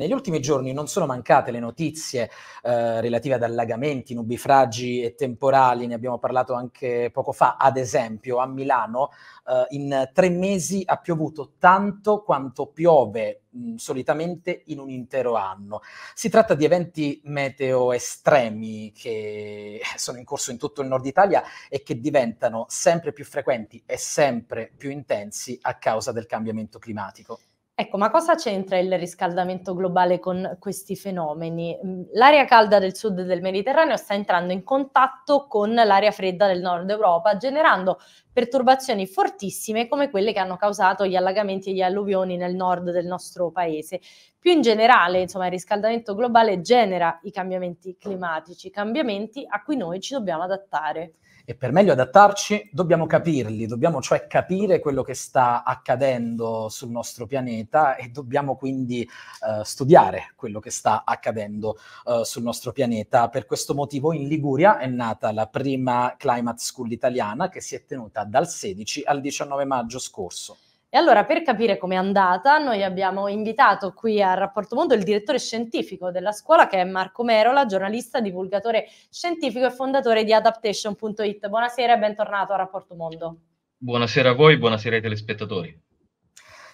Negli ultimi giorni non sono mancate le notizie eh, relative ad allagamenti, nubifragi e temporali, ne abbiamo parlato anche poco fa, ad esempio a Milano eh, in tre mesi ha piovuto tanto quanto piove mh, solitamente in un intero anno. Si tratta di eventi meteo estremi che sono in corso in tutto il nord Italia e che diventano sempre più frequenti e sempre più intensi a causa del cambiamento climatico. Ecco, ma cosa c'entra il riscaldamento globale con questi fenomeni? Mm, l'aria calda del sud del Mediterraneo sta entrando in contatto con l'aria fredda del nord Europa, generando perturbazioni fortissime come quelle che hanno causato gli allagamenti e gli alluvioni nel nord del nostro paese. Più in generale, insomma, il riscaldamento globale genera i cambiamenti climatici, cambiamenti a cui noi ci dobbiamo adattare e per meglio adattarci dobbiamo capirli, dobbiamo cioè capire quello che sta accadendo sul nostro pianeta e dobbiamo quindi uh, studiare quello che sta accadendo uh, sul nostro pianeta. Per questo motivo in Liguria è nata la prima Climate School italiana che si è tenuta dal 16 al 19 maggio scorso. E allora per capire com'è andata, noi abbiamo invitato qui a Rapporto Mondo il direttore scientifico della scuola che è Marco Merola, giornalista, divulgatore scientifico e fondatore di adaptation.it. Buonasera e bentornato a Rapporto Mondo. Buonasera a voi, buonasera ai telespettatori.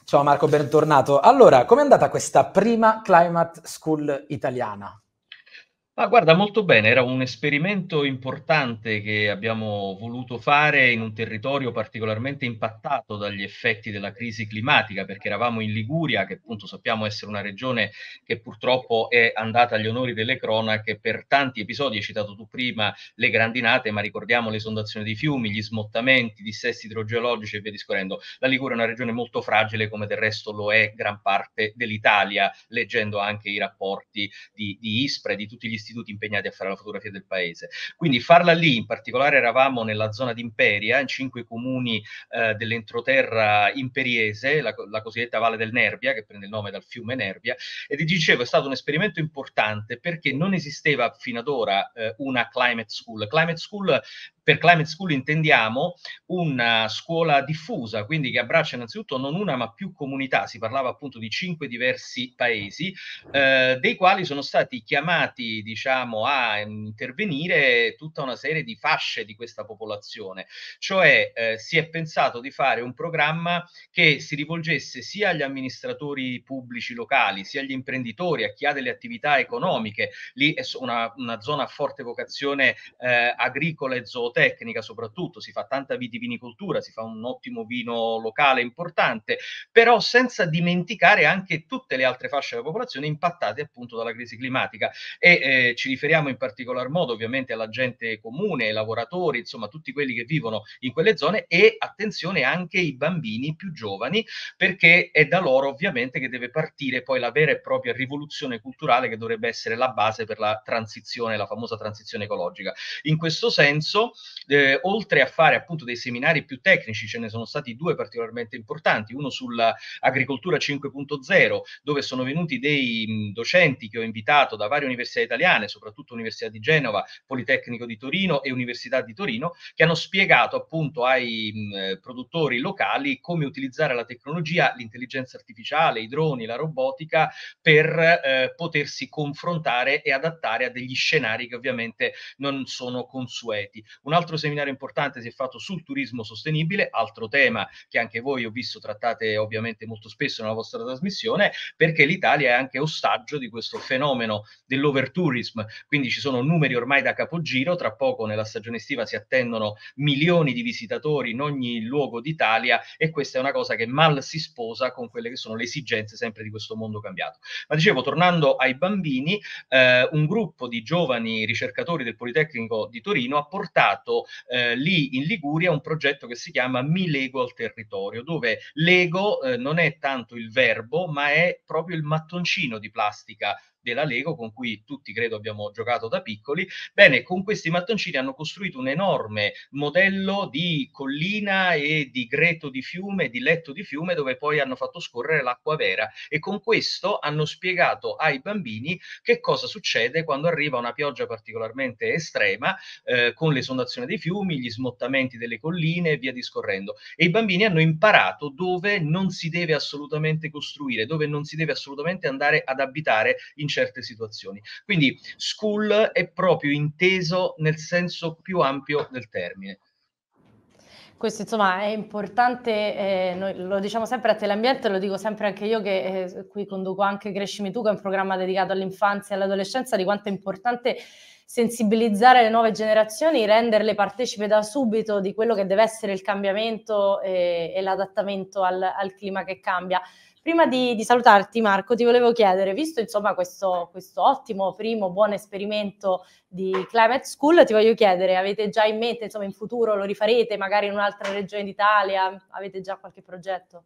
Ciao Marco, bentornato. Allora, com'è andata questa prima Climate School italiana? Ma guarda, molto bene, era un esperimento importante che abbiamo voluto fare in un territorio particolarmente impattato dagli effetti della crisi climatica, perché eravamo in Liguria, che appunto sappiamo essere una regione che purtroppo è andata agli onori delle cronache per tanti episodi, hai citato tu prima le grandinate, ma ricordiamo l'esondazione dei fiumi, gli smottamenti, dissesti idrogeologici e via discorrendo. La Liguria è una regione molto fragile, come del resto lo è gran parte dell'Italia, leggendo anche i rapporti di, di ISPRA e di tutti gli istituti impegnati a fare la fotografia del paese. Quindi farla lì, in particolare eravamo nella zona di Imperia, in cinque comuni eh, dell'entroterra imperiese, la, la, cosiddetta Valle del Nerbia, che prende il nome dal fiume Nerbia, e vi dicevo è stato un esperimento importante perché non esisteva fino ad ora eh, una climate school. Climate school per Climate School intendiamo una scuola diffusa, quindi che abbraccia innanzitutto non una ma più comunità, si parlava appunto di cinque diversi paesi, eh, dei quali sono stati chiamati diciamo a intervenire tutta una serie di fasce di questa popolazione, cioè eh, si è pensato di fare un programma che si rivolgesse sia agli amministratori pubblici locali, sia agli imprenditori, a chi ha delle attività economiche, lì è una, una zona a forte vocazione eh, agricola e zooteca, tecnica soprattutto, si fa tanta vitivinicoltura, si fa un ottimo vino locale importante, però senza dimenticare anche tutte le altre fasce della popolazione impattate appunto dalla crisi climatica e eh, ci riferiamo in particolar modo ovviamente alla gente comune, ai lavoratori, insomma tutti quelli che vivono in quelle zone e attenzione anche i bambini più giovani perché è da loro ovviamente che deve partire poi la vera e propria rivoluzione culturale che dovrebbe essere la base per la transizione, la famosa transizione ecologica. In questo senso eh, oltre a fare appunto dei seminari più tecnici, ce ne sono stati due particolarmente importanti, uno sull'agricoltura 5.0, dove sono venuti dei mh, docenti che ho invitato da varie università italiane, soprattutto Università di Genova, Politecnico di Torino e Università di Torino, che hanno spiegato appunto ai mh, produttori locali come utilizzare la tecnologia, l'intelligenza artificiale, i droni, la robotica per eh, potersi confrontare e adattare a degli scenari che ovviamente non sono consueti. Un altro seminario importante si è fatto sul turismo sostenibile, altro tema che anche voi ho visto trattate ovviamente molto spesso nella vostra trasmissione, perché l'Italia è anche ostaggio di questo fenomeno dell'overtourism, quindi ci sono numeri ormai da capogiro, tra poco nella stagione estiva si attendono milioni di visitatori in ogni luogo d'Italia e questa è una cosa che mal si sposa con quelle che sono le esigenze sempre di questo mondo cambiato. Ma dicevo, tornando ai bambini, eh, un gruppo di giovani ricercatori del Politecnico di Torino ha portato portato eh, lì in Liguria un progetto che si chiama Mi Lego al territorio, dove Lego eh, non è tanto il verbo, ma è proprio il mattoncino di plastica della Lego con cui tutti credo abbiamo giocato da piccoli. Bene, con questi mattoncini hanno costruito un enorme modello di collina e di greto di fiume, di letto di fiume dove poi hanno fatto scorrere l'acqua vera e con questo hanno spiegato ai bambini che cosa succede quando arriva una pioggia particolarmente estrema eh, con l'esondazione dei fiumi, gli smottamenti delle colline e via discorrendo. E i bambini hanno imparato dove non si deve assolutamente costruire, dove non si deve assolutamente andare ad abitare in certe situazioni. Quindi school è proprio inteso nel senso più ampio del termine. Questo insomma è importante, eh, noi lo diciamo sempre a Teleambiente, lo dico sempre anche io che eh, qui conduco anche Crescimi Tu, che è un programma dedicato all'infanzia e all'adolescenza, di quanto è importante sensibilizzare le nuove generazioni, renderle partecipe da subito di quello che deve essere il cambiamento e, e l'adattamento al, al clima che cambia. Prima di, di, salutarti Marco, ti volevo chiedere, visto insomma questo, questo, ottimo primo buon esperimento di Climate School, ti voglio chiedere, avete già in mente, insomma in futuro lo rifarete magari in un'altra regione d'Italia? Avete già qualche progetto?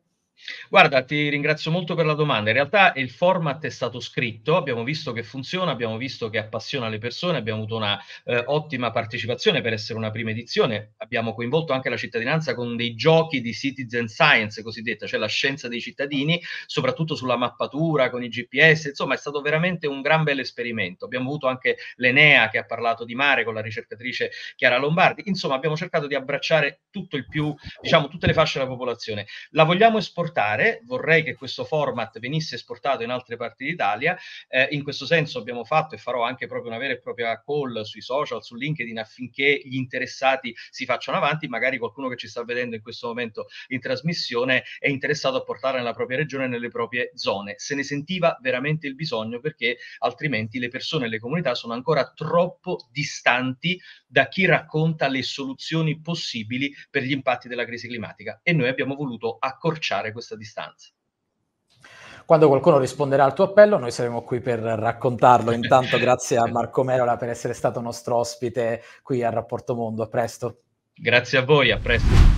Guarda, ti ringrazio molto per la domanda. In realtà il format è stato scritto, abbiamo visto che funziona, abbiamo visto che appassiona le persone, abbiamo avuto una eh, ottima partecipazione per essere una prima edizione, abbiamo coinvolto anche la cittadinanza con dei giochi di citizen science cosiddetta, cioè la scienza dei cittadini, soprattutto sulla mappatura, con i GPS, insomma è stato veramente un gran bel esperimento. Abbiamo avuto anche l'Enea che ha parlato di mare con la ricercatrice Chiara Lombardi, insomma abbiamo cercato di abbracciare tutto il più, diciamo, tutte le fasce della popolazione. La vogliamo esportare esportare, vorrei che questo format venisse esportato in altre parti d'Italia, eh, in questo senso abbiamo fatto e farò anche proprio una vera e propria call sui social, su LinkedIn affinché gli interessati si facciano avanti, magari qualcuno che ci sta vedendo in questo momento in trasmissione è interessato a portare nella propria regione, nelle proprie zone. Se ne sentiva veramente il bisogno perché altrimenti le persone e le comunità sono ancora troppo distanti da chi racconta le soluzioni possibili per gli impatti della crisi climatica. E noi abbiamo voluto accorciare questa distanza. Quando qualcuno risponderà al tuo appello, noi saremo qui per raccontarlo. Intanto grazie a Marco Merola per essere stato nostro ospite qui a Rapporto Mondo. A presto. Grazie a voi, a presto.